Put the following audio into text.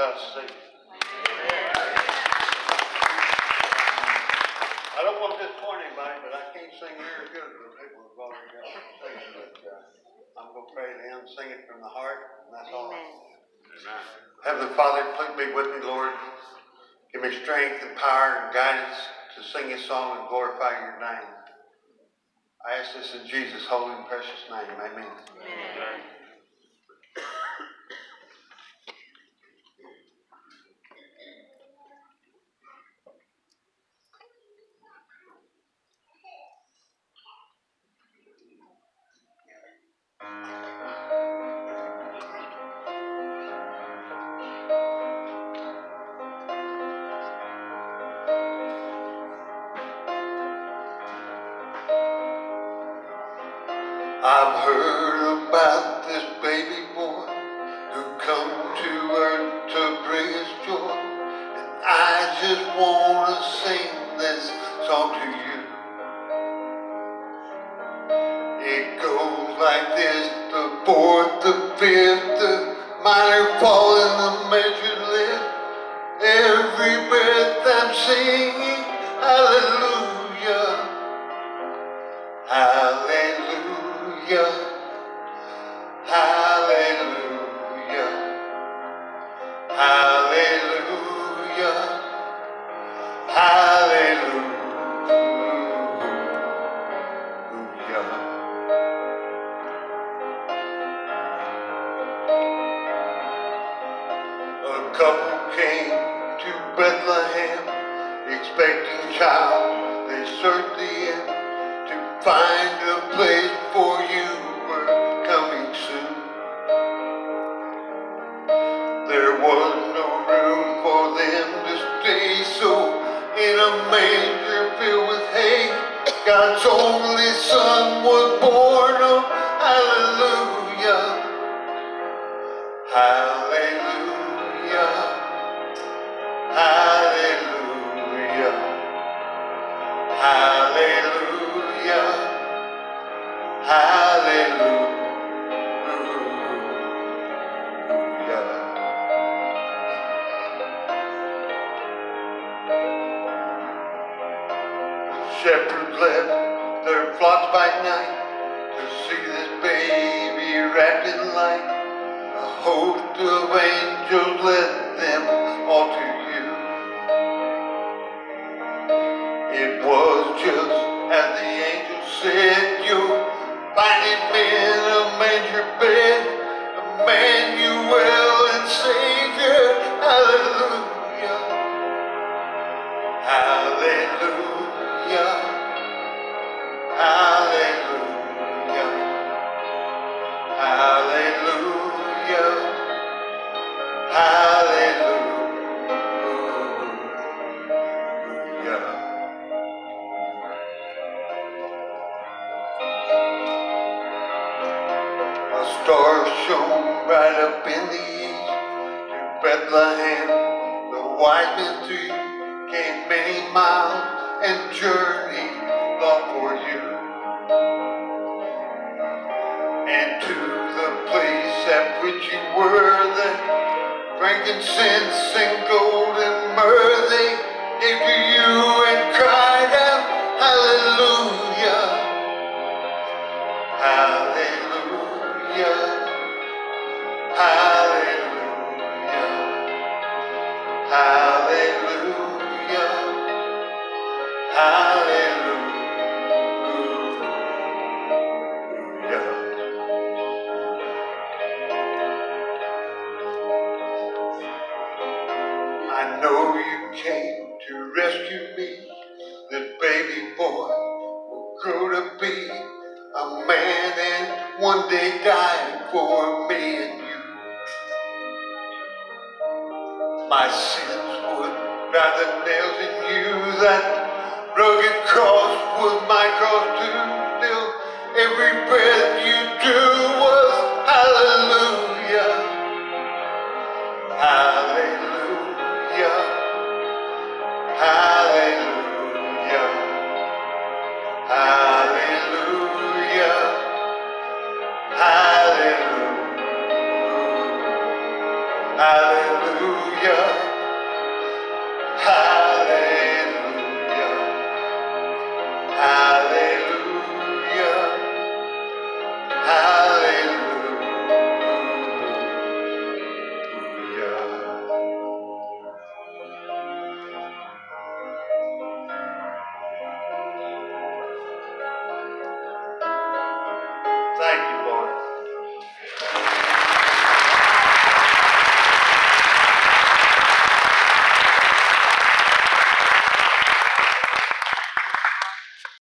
us. I don't want to disappoint anybody, but I can't sing very good for the people who've already got. But uh, I'm going to pray to Him, sing it from the heart, and that's all. Amen. Heavenly Father, please be with me, Lord. Give me strength and power and guidance to sing a song and glorify your name. I ask this in Jesus' holy and precious name. Amen. Amen. I've heard about this baby boy who come to earth to bring us joy. And I just want to sing this song to you. It goes like this, the fourth, the fifth, the minor fall and the major lift. Every breath I'm singing, expecting child. They searched the inn to find a place for you were coming soon. There was no room for them to stay, so in a manger filled with hay, God's only Son was born. Hallelujah. Hallelujah. Shepherds their flocks by night to see this baby wrapped in light. A host of angels led them all to you. A star shone right up in the east to Bethlehem. The wise men too came many miles and journeyed long for you. And to the place at which you were, the frankincense and gold and myrrh Know you came to rescue me. This baby boy will grow to be a man and one day die for me and you. My sins would the nails in you. That rugged